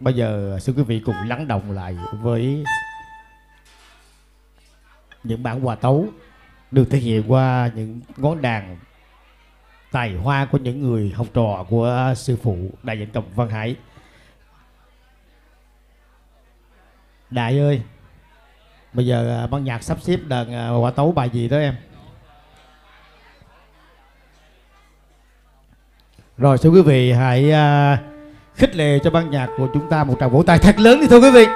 Bây giờ xin quý vị cùng lắng động lại với những bản hòa tấu được thể hiện qua những ngón đàn tài hoa của những người học trò của sư phụ đại diện tổng Văn Hải. Đại ơi, bây giờ à, ban nhạc sắp xếp đàn à, hòa tấu bài gì đó em? Rồi xin quý vị hãy uh, khích lệ cho ban nhạc của chúng ta một tràng vỗ tay thật lớn đi thưa quý vị.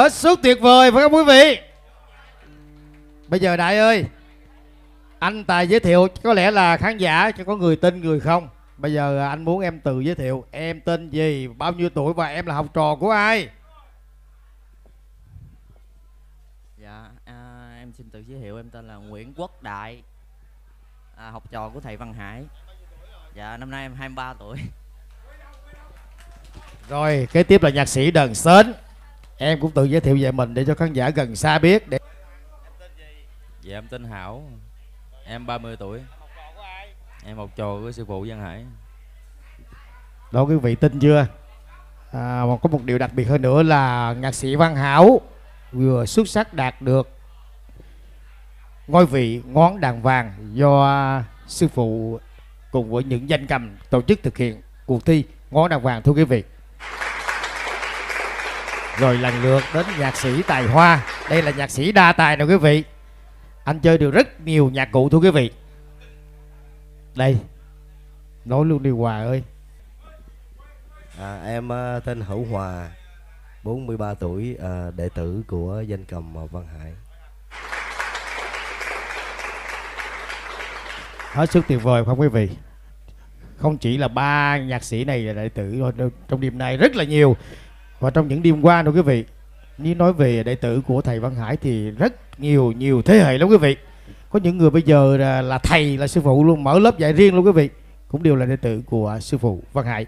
Hết sức tuyệt vời phải không quý vị? Bây giờ đại ơi anh tài giới thiệu có lẽ là khán giả cho có người tin người không? Bây giờ anh muốn em tự giới thiệu em tên gì bao nhiêu tuổi và em là học trò của ai? Dạ, à, em xin tự giới thiệu em tên là Nguyễn Quốc Đại à, Học trò của thầy Văn Hải. Dạ, năm nay em 23 tuổi. Rồi kế tiếp là nhạc sĩ đần sến em cũng tự giới thiệu về mình để cho khán giả gần xa biết để Dạ em tên Hảo. Em 30 tuổi. Em học trò của sư phụ Văn Hải. Đó quý vị tin chưa? À, có một điều đặc biệt hơn nữa là nhạc sĩ văn hảo vừa xuất sắc đạt được ngôi vị ngón đàn vàng do sư phụ cùng với những danh cầm tổ chức thực hiện cuộc thi ngón đàn vàng thưa quý vị rồi lần lượt đến nhạc sĩ tài hoa. Đây là nhạc sĩ đa tài nè quý vị? Anh chơi được rất nhiều nhạc cụ thưa quý vị. Đây. Nói luôn đi hòa ơi. À, em ờ, tên Hữu Hòa 43 tuổi ờ, đệ tử của danh cầm ờ, Văn Hải. Hết sức tuyệt vời không quý vị? Không chỉ là ba nhạc sĩ này là đệ tử trong đêm nay rất là nhiều và trong những đêm qua nữa quý vị nếu nói về đệ tử của thầy Văn Hải thì rất nhiều nhiều thế hệ lắm quý vị. Có những người bây giờ là, là thầy là sư phụ luôn mở lớp dạy riêng luôn quý vị. Cũng đều là đệ tử của sư phụ Văn Hải.